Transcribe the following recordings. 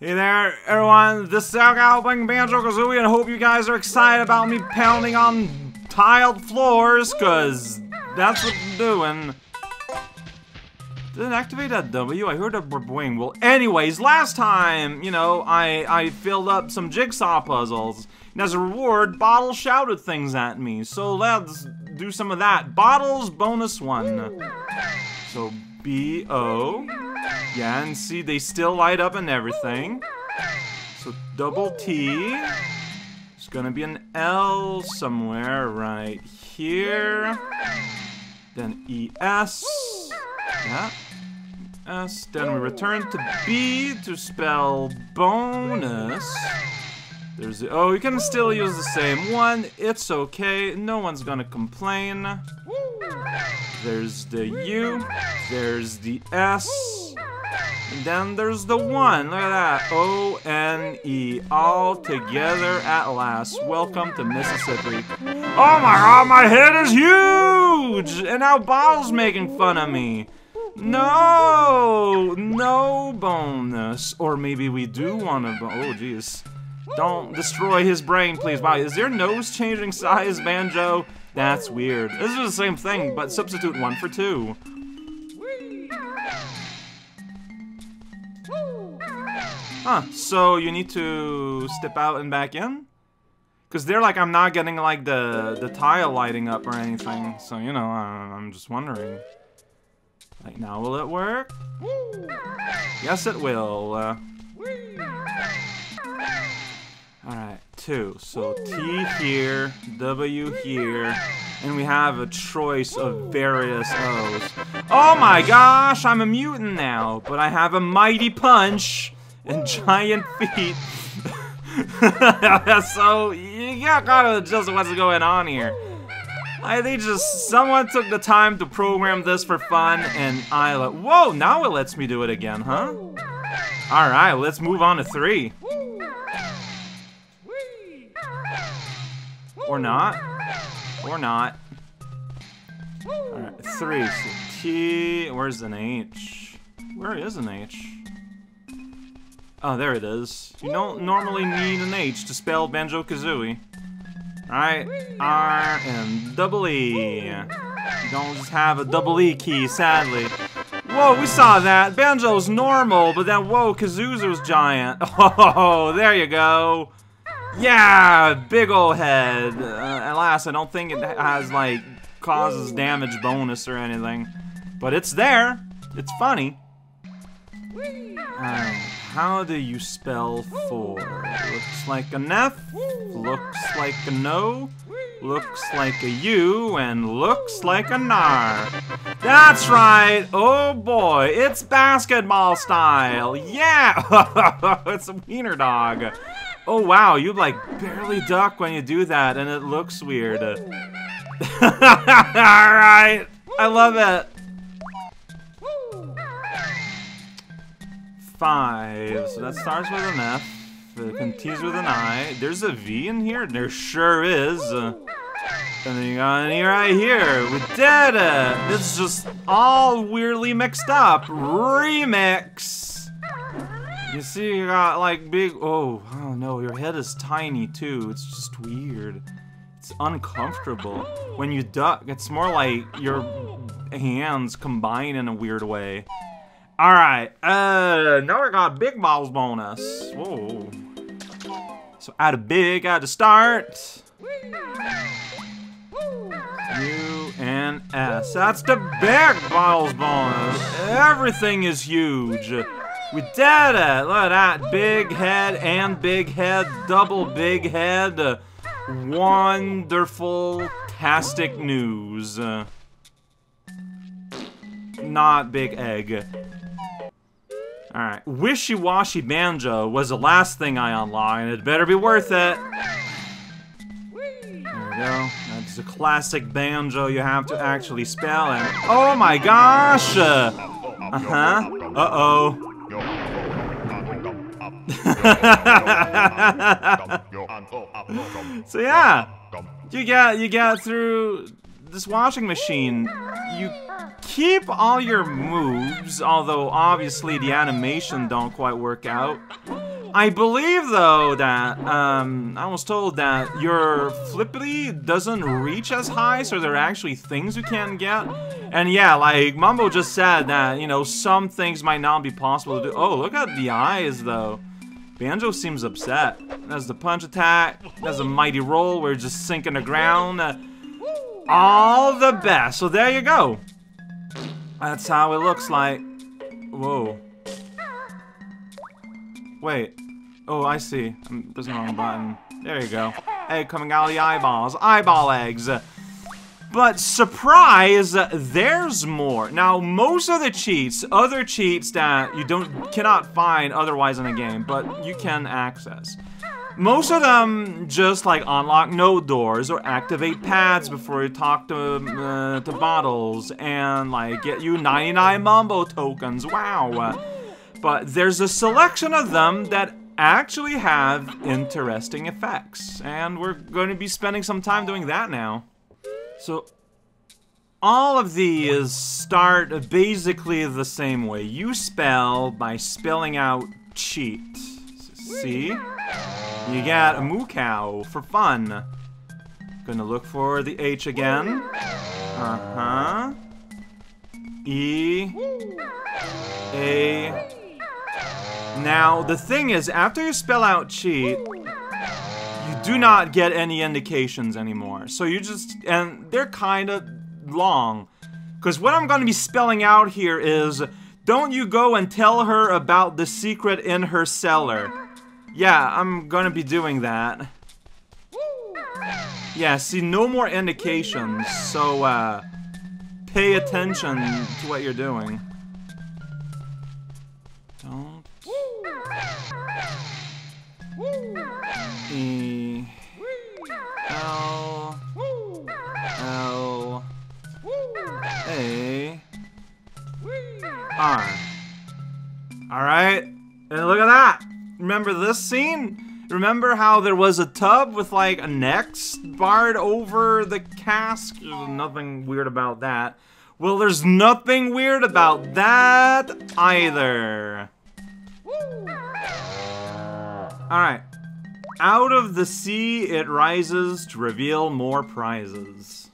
Hey there, everyone. This is Al playing Banjo Kazooie, and I hope you guys are excited about me pounding on tiled floors, cause that's what I'm doing. Didn't activate that W. I heard a wing. Well, anyways, last time, you know, I I filled up some jigsaw puzzles, and as a reward, Bottle shouted things at me. So let's do some of that. Bottles bonus one. So B O. Yeah, and see, they still light up and everything. So double T. It's gonna be an L somewhere right here. Then ES. Yeah. S. Then we return to B to spell bonus. There's the, oh, you can still use the same one. It's okay. No one's gonna complain. There's the U. There's the S. And then there's the one. Look at that. O N E. All together at last. Welcome to Mississippi. Oh my god, my head is huge! And now Bottle's making fun of me. No! No bonus. Or maybe we do want to. Oh, jeez. Don't destroy his brain, please. Wow, is your nose changing size, Banjo? That's weird. This is the same thing, but substitute one for two. Huh, so you need to step out and back in? Because they're like, I'm not getting like the, the tile lighting up or anything. So, you know, I'm just wondering. Like, now will it work? Yes, it will. Uh, Alright, two. So T here, W here, and we have a choice of various O's. Oh my gosh, I'm a mutant now, but I have a mighty punch and giant feet. so you got of just what's going on here. I think just someone took the time to program this for fun, and I let. Whoa! Now it lets me do it again, huh? All right, let's move on to three. Or not. Or not. Alright, three. So T. Where's an H? Where is an H? Oh, there it is. You don't normally need an H to spell Banjo Kazooie. Alright, R and double E. You don't just have a double E key, sadly. Whoa, we saw that. Banjo's normal, but then, whoa, Kazooie's giant. Oh, there you go. Yeah, big ol' head. Uh, alas, I don't think it has, like, causes damage bonus or anything. But it's there. It's funny. Alright. How do you spell four? Looks like an F, looks like a no, looks like a U, and looks like an. That's right! Oh boy, it's basketball style! Yeah! it's a wiener dog. Oh wow, you like barely duck when you do that, and it looks weird. Alright, I love it. Five. So that starts with an F. It continues with an I. There's a V in here? There sure is. And then you got an E right here. with data. it! It's just all weirdly mixed up. Remix! You see, you got like big. Oh, I oh no, your head is tiny too. It's just weird. It's uncomfortable. When you duck, it's more like your hands combine in a weird way. Alright, uh, now we got big balls bonus. Whoa. So add a big, add a start. U and S. That's the big balls bonus. Everything is huge. We did it! Look at that. Big head and big head. Double big head. Wonderful, tastic news. Not big egg. Alright, Wishy-Washy Banjo was the last thing I unlocked, it better be worth it. There we go. That's a classic banjo you have to actually spell it. Oh my gosh! Uh-huh. Uh-oh. so yeah, you get you get through this washing machine. You keep all your moves, although obviously the animation don't quite work out. I believe, though, that, um, I was told that your Flippity doesn't reach as high, so there are actually things you can get. And yeah, like, Mumbo just said that, you know, some things might not be possible to do. Oh, look at the eyes, though. Banjo seems upset. There's the punch attack. There's a mighty roll. We're just sinking the ground. Uh, all the best. So there you go. That's how it looks like. Whoa. Wait. Oh, I see. Pressing the wrong button. There you go. Egg coming out of the eyeballs. Eyeball eggs. But surprise, there's more. Now, most of the cheats, other cheats that you don't cannot find otherwise in the game, but you can access. Most of them just like unlock node doors or activate pads before you talk to uh, to bottles and like get you 99 Mumbo tokens. Wow. But there's a selection of them that actually have interesting effects. And we're going to be spending some time doing that now. So, all of these start basically the same way. You spell by spelling out cheat. See? You get a moo cow for fun. Gonna look for the H again. Uh-huh. E. A. Now, the thing is, after you spell out cheat, you do not get any indications anymore. So you just, and they're kind of long. Because what I'm going to be spelling out here is, don't you go and tell her about the secret in her cellar. Yeah, I'm to be doing that. Yeah, see, no more indications, so, uh, pay attention to what you're doing. Don't... E L L A R. Alright, Remember this scene? Remember how there was a tub with like a next barred over the cask? There's nothing weird about that. Well, there's nothing weird about that either. Alright. Out of the sea it rises to reveal more prizes.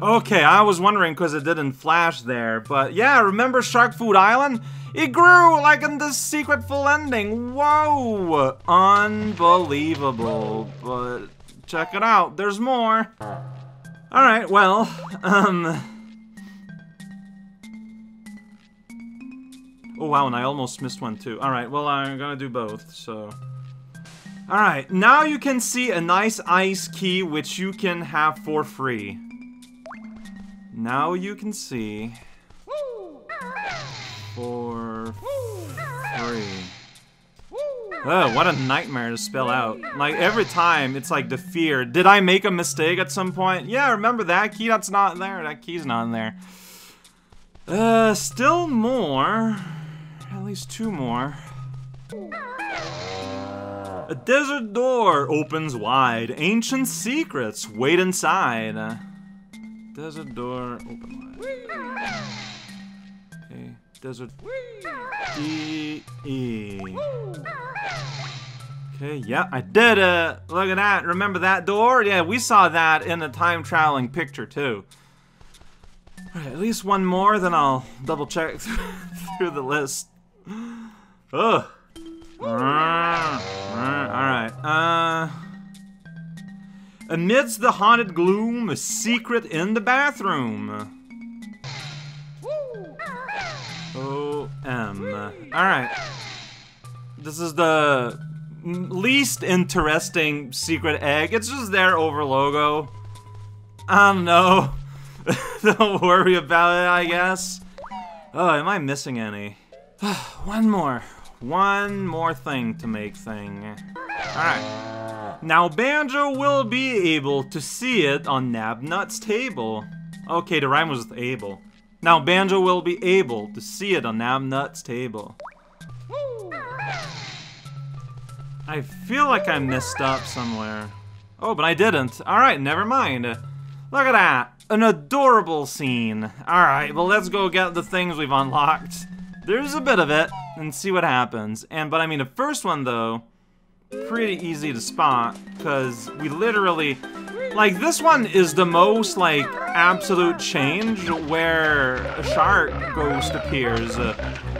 Okay, I was wondering because it didn't flash there, but yeah, remember Shark Food Island? It grew like in the secret full ending. Whoa! Unbelievable. But check it out, there's more. Alright, well, um... Oh wow, and I almost missed one too. Alright, well I'm gonna do both, so... Alright, now you can see a nice ice key which you can have for free. Now you can see... For free. Oh, what a nightmare to spell out. Like, every time, it's like the fear. Did I make a mistake at some point? Yeah, remember that key? That's not there. That key's not in there. Uh, still more. At least two more. A desert door opens wide. Ancient secrets wait inside. Desert door open wide. Okay, desert D E. Okay, yeah, I did it. Look at that. Remember that door? Yeah, we saw that in the time traveling picture too. Alright, at least one more, then I'll double check through the list. Ugh. Alright, uh... Amidst the haunted gloom, a secret in the bathroom. O-M. Alright. This is the least interesting secret egg. It's just there over logo. I um, don't know. don't worry about it, I guess. Oh, am I missing any? One more. One more thing to make thing. Alright. Now Banjo will be able to see it on Nabnut's table. Okay, the rhyme was with able. Now Banjo will be able to see it on Nabnut's table. I feel like I messed up somewhere. Oh, but I didn't. Alright, never mind. Look at that. An adorable scene. Alright, well let's go get the things we've unlocked. there's a bit of it, and see what happens. And But I mean, the first one, though, pretty easy to spot, because we literally... Like, this one is the most, like, absolute change where a shark ghost appears. Uh,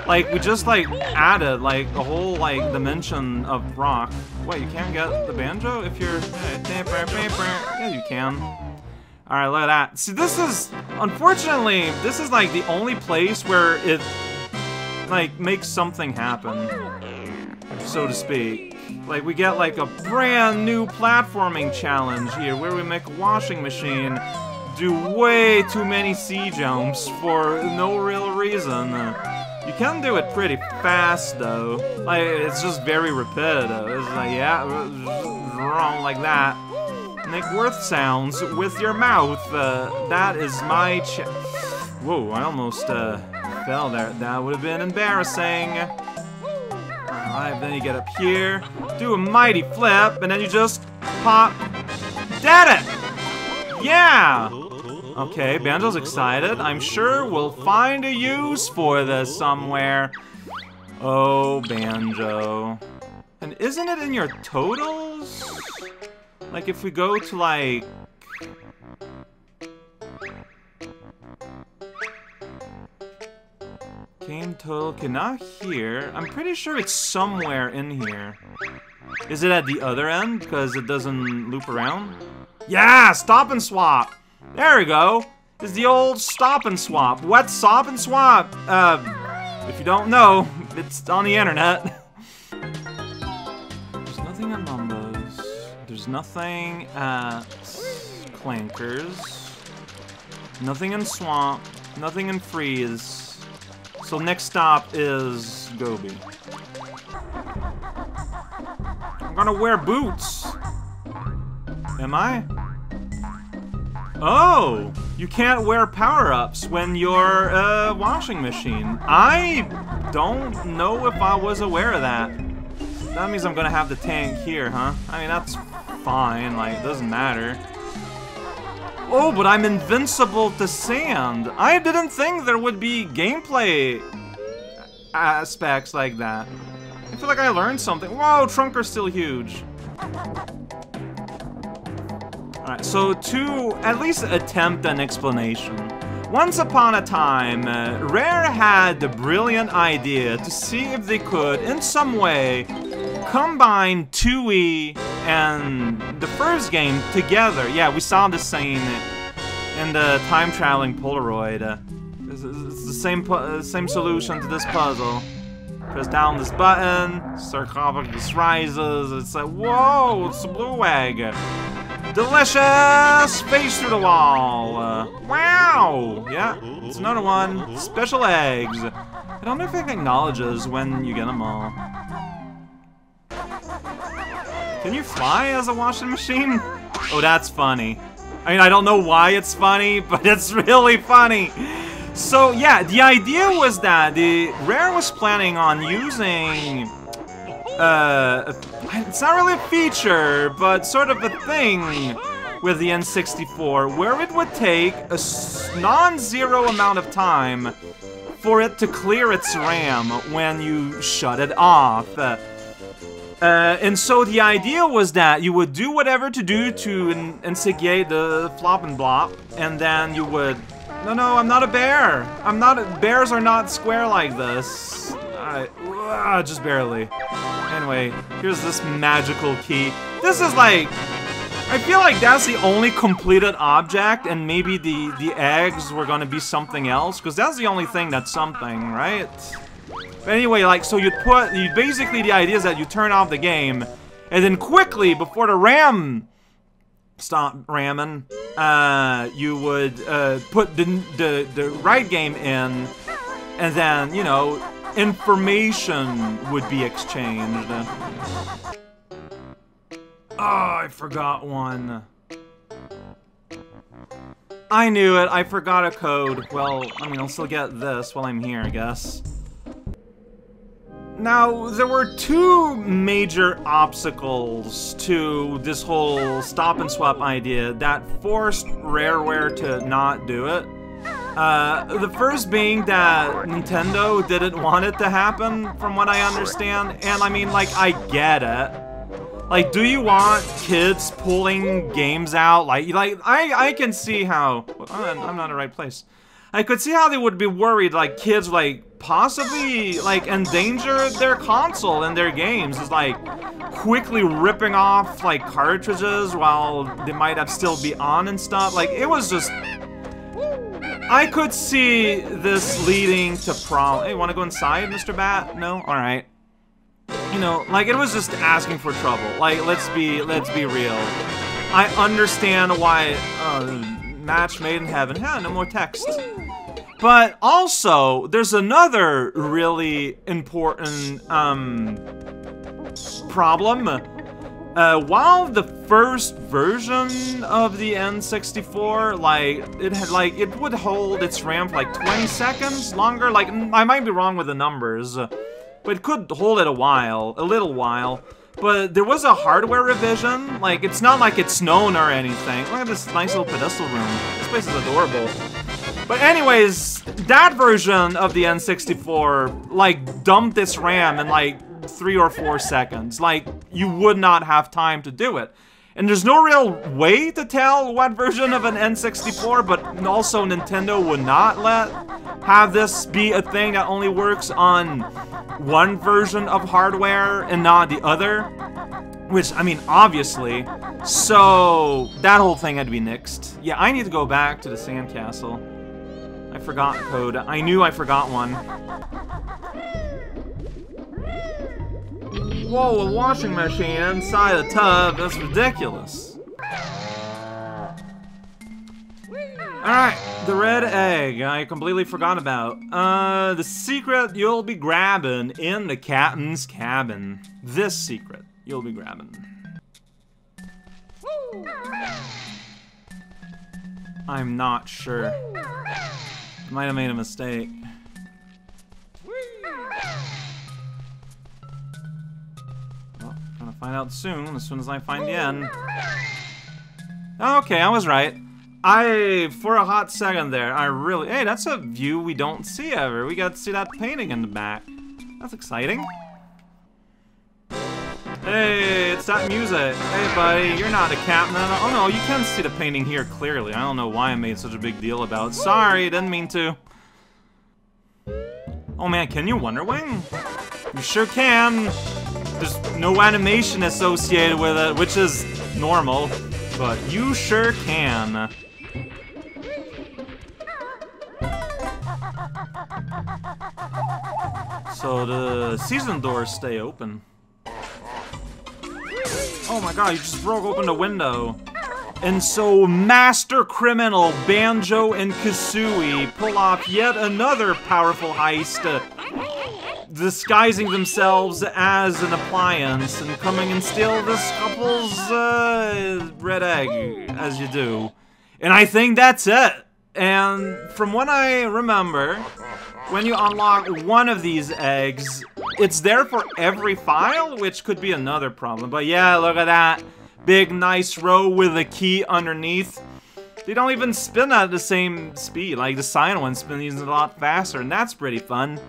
like, we just, like, added, like, a whole, like, dimension of rock. What, you can't get the banjo if you're... Yeah, you can. Alright, look at that. See, this is... Unfortunately, this is, like, the only place where it, like, makes something happen. So to speak. Like, we get, like, a brand new platforming challenge here, where we make a washing machine do way too many sea jumps for no real reason. You can do it pretty fast, though. Like, it's just very repetitive. It's like, yeah, wrong like that. Make worth sounds with your mouth. Uh, that is my ch- Whoa, I almost, uh, fell there. That would have been embarrassing. Alright, then you get up here, do a mighty flip, and then you just pop. Did it! Yeah! Okay, Banjo's excited. I'm sure we'll find a use for this somewhere. Oh, Banjo. And isn't it in your totals? Like, if we go to, like... Game total, okay, not here. I'm pretty sure it's somewhere in here. Is it at the other end, because it doesn't loop around? Yeah, stop and swap! There we go! It's the old stop and swap. What stop and swap? Uh, if you don't know, it's on the internet. There's nothing at Mumbo's. There's nothing at Clankers. Nothing in Swamp. Nothing in Freeze. So next stop is Gobi. I'm gonna wear boots. Am I? Oh! You can't wear power-ups when you're a washing machine. I don't know if I was aware of that. That means I'm gonna have the tank here, huh? I mean, that's fine, like, it doesn't matter. Oh, but I'm invincible to sand. I didn't think there would be gameplay aspects like that. I feel like I learned something. Whoa, Trunker's still huge. Alright, so to at least attempt an explanation. Once upon a time, uh, Rare had the brilliant idea to see if they could, in some way, combine Tooie and the first game together. Yeah, we saw the scene in the time-traveling Polaroid. Uh, it's, it's, the same uh, same solution to this puzzle. Press down this button, sarcophagus rises, it's like, whoa, it's a blue egg. Delicious! Face through the wall! Uh, wow! Yeah, it's another one. Special eggs. I don't know if it acknowledges when you get them all. Can you fly as a washing machine? Oh, that's funny. I mean, I don't know why it's funny, but it's really funny. So, yeah, the idea was that the Rare was planning on using... Uh, it's not really a feature, but sort of a thing with the N64, where it would take a non-zero amount of time for it to clear its RAM when you shut it off. Uh, and so the idea was that you would do whatever to do to in instigate the flop and blop, and then you would... No, no, I'm not a bear! I'm not a, Bears are not square like this. I, uh, just barely. Anyway, here's this magical key. This is like... I feel like that's the only completed object, and maybe the, the eggs were gonna be something else, because that's the only thing that's something, right? But anyway, like, so you'd put, you basically the idea is that you turn off the game, and then quickly, before the RAM stop ramming, uh, you would uh, put the, the, the right game in, and then, you know, information would be exchanged. Oh, I forgot one. I knew it, I forgot a code. Well, I mean, I'll still get this while I'm here, I guess. Now, there were two major obstacles to this whole stop and swap idea that forced Rareware to not do it. Uh, the first being that Nintendo didn't want it to happen, from what I understand. And I mean, like, I get it. Like, do you want kids pulling games out? Like, like I, I can see how... I'm not in the right place. I could see how they would be worried, like, kids, like, possibly, like, endanger their console and their games. Is like, quickly ripping off, like, cartridges while they might have still be on and stuff. Like, it was just... I could see this leading to prom. Hey, wanna go inside, Mr. Bat? No? Alright you know, like it was just asking for trouble. Like let's be let's be real. I understand why uh, match made in heaven. Yeah, no more text. But also, there's another really important um, problem. Uh, while the first version of the N64, like, it had, like, it would hold its RAM for, like, 20 seconds longer, like, I might be wrong with the numbers, but it could hold it a while, a little while. But there was a hardware revision. Like, it's not like it's known or anything. Look at this nice little pedestal room. This place is adorable. But anyways, that version of the N64, like, dumped this RAM in, like, three or four seconds. Like, you would not have time to do it. And there's no real way to tell what version of an N64, but also Nintendo would not let have this be a thing that only works on one version of hardware and not the other. Which, I mean, obviously. So, that whole thing had to be nixed. Yeah, I need to go back to the sandcastle. I forgot code. I knew I forgot one. Whoa, a washing machine inside a tub? That's ridiculous. Alright, the red egg I completely forgot about. Uh, the secret you'll be grabbing in the captain's cabin. This secret you'll be grabbing. I'm not sure. Might have made a mistake. Find out soon, as soon as I find the end. Okay, I was right. I, for a hot second there, I really... Hey, that's a view we don't see ever. We got to see that painting in the back. That's exciting. Hey, it's that music. Hey, buddy, you're not a captain. Oh, no, you can see the painting here clearly. I don't know why I made such a big deal about it. Sorry, didn't mean to. Oh, man, can you Wonder Wing? You sure can. There's no animation associated with it, which is normal, but you sure can. So the season doors stay open. Oh my god, you just broke open the window. And so Master Criminal Banjo and Kazooie pull off yet another powerful heist disguising themselves as an appliance and coming and steal this couple's uh, red egg, as you do. And I think that's it. And from what I remember, when you unlock one of these eggs, it's there for every file, which could be another problem. But yeah, look at that. Big, nice row with a key underneath. They don't even spin at the same speed. Like, the cyan one spins a lot faster, and that's pretty fun.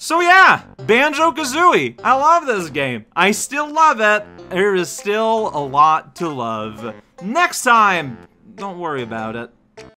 So yeah, Banjo-Kazooie. I love this game. I still love it. There is still a lot to love. Next time, don't worry about it.